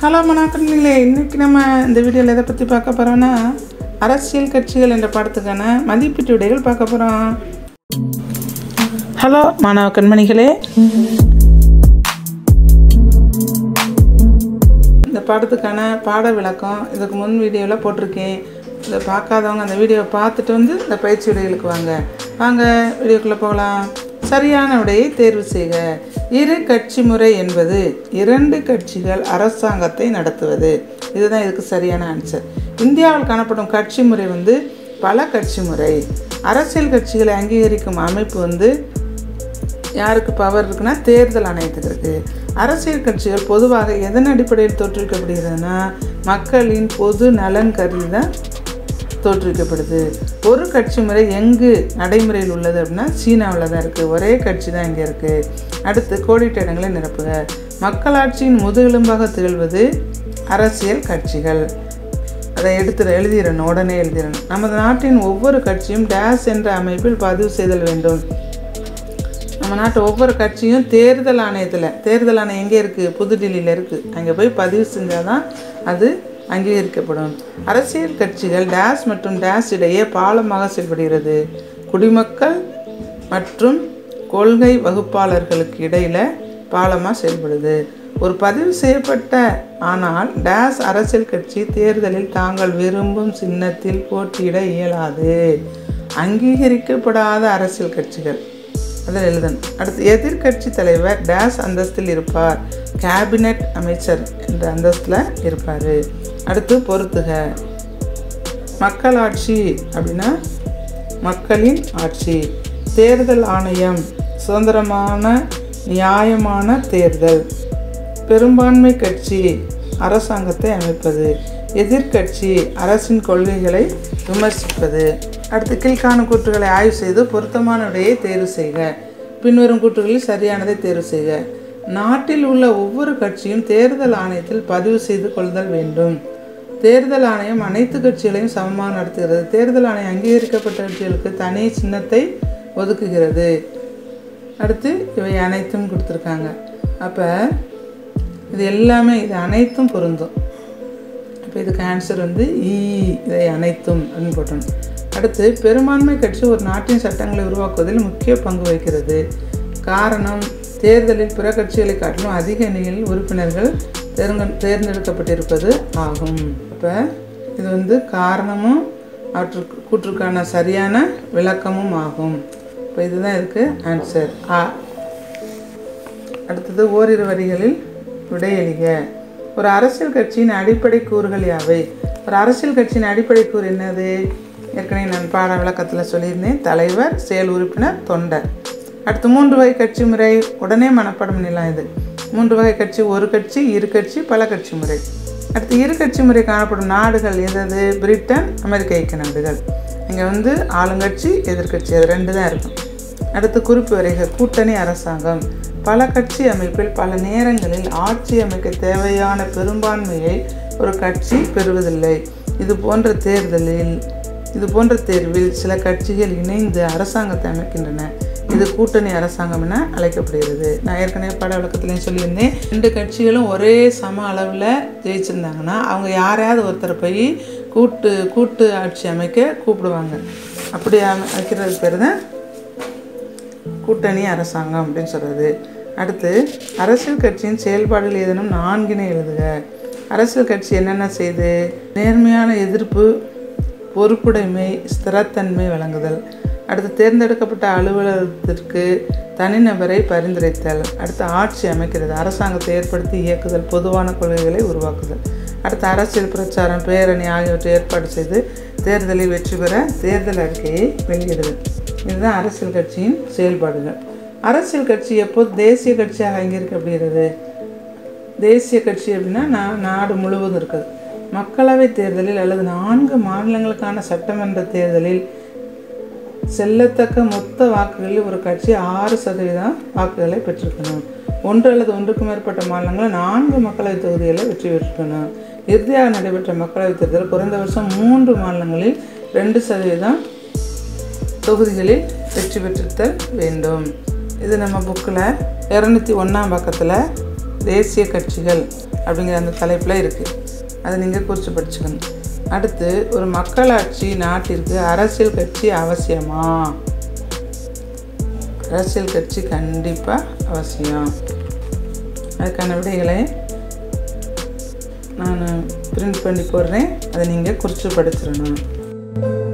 Hello மனாக்கண்ணிலே இன்றைக்கி நம்ம இந்த வீடியோவில் எதை பற்றி பார்க்க போகிறோன்னா அரசியல் கட்சிகள் என்ற படத்துக்கான மதிப்பீட்டு விடைகள் பார்க்க போகிறோம் ஹலோ மாணவ கண்மணிகளே இந்த படத்துக்கான பாட விளக்கம் இதுக்கு முன் வீடியோவில் போட்டிருக்கேன். இதை பார்க்காதவங்க அந்த வீடியோவை பார்த்துட்டு வந்து இந்த பயிற்சி விடைகளுக்கு வாங்க. வாங்க வீடியோக்குள்ளே போகலாம். சரியான விடையை தேர்வு செய்க. இரு கட்சி முறை என்பது இரண்டு கட்சிகள் அரசாங்கத்தை நடத்துவது. இதுதான் இதுக்கு சரியான ஆன்சர் இந்தியாவில் காணப்படும் கட்சி முறை வந்து பல கட்சி முறை. அரசியல் கட்சிகளை அங்கீகரிக்கும் அமைப்பு வந்து யாருக்கு பவர் இருக்குன்னா தேர்தல் ஆணையத்துக்கு. இருக்குது அரசியல் கட்சிகள் பொதுவாக எதன் அடிப்படையில் தோற்றுவிக்கப்படுகிறதுனா மக்களின் பொது நலன் கருதி தான் தோற்றுவிக்கப்படுது. ஒரு கட்சி முறை எங்கு நடைமுறையில் உள்ளது அப்படின்னா சீனாவில் தான் இருக்குது ஒரே கட்சி தான் இங்கே இருக்குது அடுத்து கோடிட்ட இடங்களை நிரப்புக. மக்களாட்சியின் முதுகெலும்பாக திகழ்வது அரசியல் கட்சிகள். அதை எடுத்து எழுதிடணும் உடனே எழுதிடணும் நமது நாட்டின் ஒவ்வொரு கட்சியும் டேஸ் என்ற அமைப்பில் பதிவு செய்தல் வேண்டும். நம்ம நாட்டு ஒவ்வொரு கட்சியும் தேர்தல் ஆணையத்தில் தேர்தல் ஆணையம் எங்கே இருக்குது புதுடில்லியில் இருக்குது அங்கே போய் பதிவு செஞ்சால் தான் அது அங்கீகரிக்கப்படும். அரசியல் கட்சிகள் டேஸ் மற்றும் டேஸ் இடையே பாலமாக செயல்படுகிறது. குடிமக்கள் மற்றும் கொள்கை வகுப்பாளர்களுக்கு இடையில் பாலமாக செயல்படுது. ஒரு பதிவு செய்யப்பட்ட ஆனால் டேஸ் அரசியல் கட்சி தேர்தலில் தாங்கள் விரும்பும் சின்னத்தில் போட்டியிட இயலாது. அங்கீகரிக்கப்படாத அரசியல் கட்சிகள். அதில் எழுதணும். அடுத்து எதிர்கட்சி தலைவர் டேஸ் அந்தஸ்தில் இருப்பார். கேபினட் அமைச்சர் என்ற அந்தஸ்தில் இருப்பார். அடுத்து பொறுத்துக. மக்களாட்சி அப்படின்னா மக்களின் ஆட்சி. தேர்தல் ஆணையம் சுதந்திரமான நியாயமான தேர்தல். பெரும்பான்மை கட்சி அரசாங்கத்தை அமைப்பது. எதிர்கட்சி அரசின் கொள்கைகளை விமர்சிப்பது. அடுத்து கீழ்காண கூற்றுகளை ஆய்வு செய்து பொருத்தமான விடையை தேர்வு செய்க. பின்வரும் கூற்றுகளில் சரியானதை தேர்வு செய்க. நாட்டில் உள்ள ஒவ்வொரு கட்சியும் தேர்தல் ஆணையத்தில் பதிவு செய்து கொள்தல் வேண்டும். தேர்தல் ஆணையம் அனைத்து கட்சிகளையும் சமமாக நடத்துகிறது. தேர்தல் ஆணையம் அங்கீகரிக்கப்பட்ட கட்சிகளுக்கு தனி சின்னத்தை ஒதுக்குகிறது. அடுத்து இவை அனைத்தும் கொடுத்துருக்காங்க. அப்போ இது எல்லாமே இது அனைத்தும் பொருந்தும். இப்போ இதுக்கு ஆன்சர் வந்து இ இதை அனைத்தும் அப்படின்னு போட்டணும் அடுத்து பெரும்பான்மை கட்சி ஒரு நாட்டின் சட்டங்களை உருவாக்குவதில் முக்கிய பங்கு வகிக்கிறது. காரணம் தேர்தலில் பிற கட்சிகளை காட்டிலும் அதிக எண்ணிக்கையில் உறுப்பினர்கள் தேர்ங்க தேர்ந்தெடுக்கப்பட்டிருப்பது ஆகும். அப்போ இது வந்து காரணமும் அவற்றுக்கு கூற்றுக்கான சரியான விளக்கமும் ஆகும். இப்போ இதுதான் இதுக்கு ஆன்சர் ஆ. அடுத்தது ஓரிரு வரிகளில் விடையெளிக ஒரு அரசியல் கட்சியின் அடிப்படை கூறுகள் யாவை? ஒரு அரசியல் கட்சியின் அடிப்படை கூறு என்னது? ஏற்கனவே நான் பாட விளக்கத்தில் சொல்லியிருந்தேன். தலைவர் செயல் உறுப்பினர் தொண்டர். அடுத்து மூன்று வகை கட்சி முறை உடனே மனப்படும் நிலம் இது. மூன்று வகை கட்சி ஒரு கட்சி இரு கட்சி பல கட்சி முறை. அடுத்து இரு கட்சி முறை காணப்படும் நாடுகள் எதது? பிரிட்டன் அமெரிக்க ஐக்கிய நாடுகள். இங்கே வந்து ஆளுங்கட்சி எதிர்கட்சி அது ரெண்டு தான் இருக்கும். அடுத்து குறிப்பு வரைக கூட்டணி அரசாங்கம். பல கட்சி அமைப்பில் பல நேரங்களில் ஆட்சி அமைக்க தேவையான பெரும்பான்மையை ஒரு கட்சி பெறுவதில்லை. இது போன்ற தேர்தலில் இது போன்ற தேர்வில் சில கட்சிகள் இணைந்து அரசாங்கத்தை அமைக்கின்றன. இது கூட்டணி அரசாங்கம் என அழைக்கப்படுகிறது. நான் ஏற்கனவே பட விளக்கத்துலேயும் சொல்லியிருந்தேன். ரெண்டு கட்சிகளும் ஒரே சம அளவில் ஜெயிச்சிருந்தாங்கன்னா அவங்க யாரையாவது ஒருத்தர் போய் கூட்டு கூட்டு ஆட்சி அமைக்க கூப்பிடுவாங்க. அப்படி அமைக்கிறது பேர் தான் கூட்டணி அரசாங்கம் அப்படின்னு சொல்கிறது அடுத்து அரசியல் கட்சியின் செயல்பாடுகள் ஏதேனும் நான்கினை எழுதுக. அரசியல் கட்சி என்னென்ன செய்து நேர்மையான எதிர்ப்பு பொறுப்புடைமை ஸ்திரத்தன்மை வழங்குதல். அடுத்து தேர்ந்தெடுக்கப்பட்ட அலுவலகத்திற்கு தனிநபரை பரிந்துரைத்தல். அடுத்து ஆட்சி அமைக்கிறது. அரசாங்கத்தை ஏற்படுத்தி இயக்குதல் பொதுவான கொள்கைகளை உருவாக்குதல். அடுத்து அரசியல் பிரச்சாரம் பேரணி ஆகியவற்றை ஏற்பாடு செய்து தேர்தலில் வெற்றி பெற தேர்தல் அறிக்கையை வெளியிடுதல். இதுதான் அரசியல் கட்சியின் செயல்பாடுகள். அரசியல் கட்சி எப்போது தேசிய கட்சியாக அங்கீகரிக்கப்படுகிறது? தேசிய கட்சி அப்படின்னா நான் நாடு முழுவதும் இருக்குது. மக்களவை தேர்தலில் அல்லது நான்கு மாநிலங்களுக்கான சட்டமன்ற தேர்தலில் செல்லத்தக்க மொத்த வாக்குகளில் ஒரு கட்சி ஆறு சதவீதம் வாக்குகளை பெற்றிருக்கணும். ஒன்று அல்லது ஒன்றுக்கு மேற்பட்ட மாநிலங்களில் நான்கு மக்களவைத் தொகுதிகளை வெற்றி பெற்றிருக்கணும். இறுதியாக நடைபெற்ற மக்களவைத் தேர்தல் குறைந்தபட்சம் மூன்று மாநிலங்களில் ரெண்டு சதவீதம் தொகுதிகளில் வெற்றி பெற்றிருத்தல் வேண்டும். இது நம்ம புக்கில் இரநூத்தி ஒன்றாம் பக்கத்தில் தேசிய கட்சிகள் அப்படிங்கிற அந்த தலைப்பில் இருக்குது அதை நீங்கள் குறித்து படிச்சுக்கணும். அடுத்து ஒரு மக்களாட்சி நாட்டிற்கு அரசியல் கட்சி அவசியமா? அரசியல் கட்சி கண்டிப்பாக அவசியம். அதுக்கான விடைகளை நான் பிரிண்ட் பண்ணி போடுறேன். அதை நீங்கள் குறித்து படிச்சிடணும்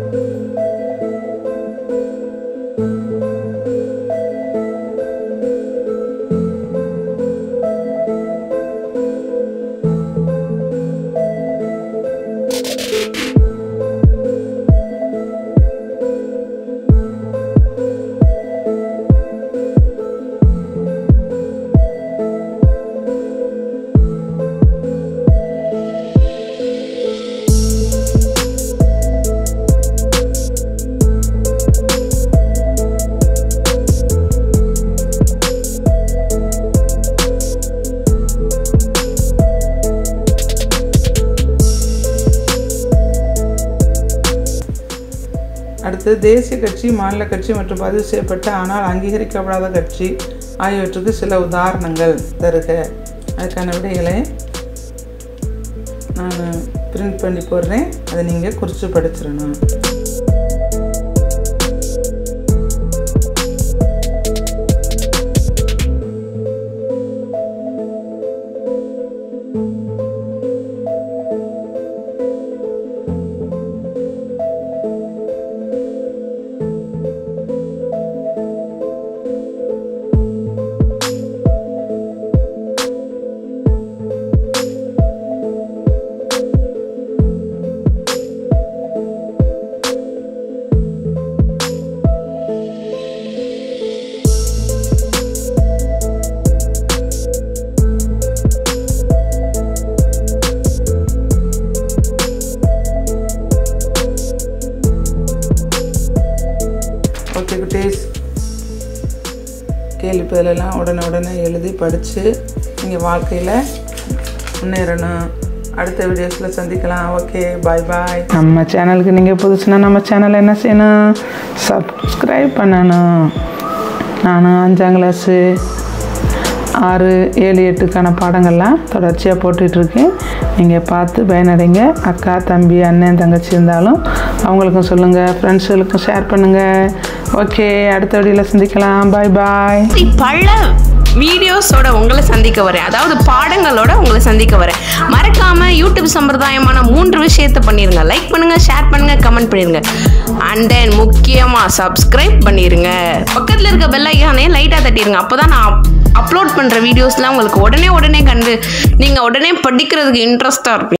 அடுத்து தேசிய கட்சி மாநில கட்சி மற்றும் பதிவு செய்யப்பட்ட ஆனால் அங்கீகரிக்கப்படாத கட்சி ஆகியவற்றுக்கு சில உதாரணங்கள் தருக. அதுக்கான விடைகளை நான் பிரிண்ட் பண்ணி போடுறேன். அதை நீங்கள் குறித்து படிச்சிடணும். கேள்வி பதிலெல்லாம் உடனே உடனே எழுதி படித்து நீங்கள் வாழ்க்கையில் முன்னேறணும். அடுத்த வீடியோஸில் சந்திக்கலாம். ஓகே பாய் பாய் நம்ம சேனலுக்கு நீங்கள் புதுசுனா நம்ம சேனலை என்ன செய்யணும்? சப்ஸ்கிரைப் பண்ணணும். நான் அஞ்சாம் கிளாஸு ஆறு ஏழு எட்டுக்கான பாடங்கள்லாம் தொடர்ச்சியாக போட்டுட்ருக்கேன் நீங்கள் பார்த்து பயனடைங்க. அக்கா தம்பி அண்ணன் தங்கச்சி இருந்தாலும் அவங்களுக்கும் சொல்லுங்கள் ஃப்ரெண்ட்ஸுகளுக்கும் ஷேர் பண்ணுங்கள் ஓகே அடுத்த வழியில் சந்திக்கலாம். பாய் பாய் பல வீடியோஸோட உங்களை சந்திக்க வரேன். அதாவது பாடங்களோட உங்களை சந்திக்க வரேன். மறக்காம யூடியூப் சம்பிரதாயமான மூன்று விஷயத்த பண்ணிருங்க. லைக் பண்ணுங்க ஷேர் பண்ணுங்க கமெண்ட் பண்ணிருங்க. அண்ட் தென் முக்கியமா சப்ஸ்கிரைப் பண்ணிருங்க. பக்கத்துல இருக்க பெல் ஐக்கானே லைட்டா தட்டிருங்க. அப்பதான் நான் அப்லோட் பண்ற வீடியோஸ்லாம் உங்களுக்கு உடனே உடனே கண்டு நீங்க உடனே படிக்கிறதுக்கு இன்ட்ரெஸ்டா இருப்பீங்க.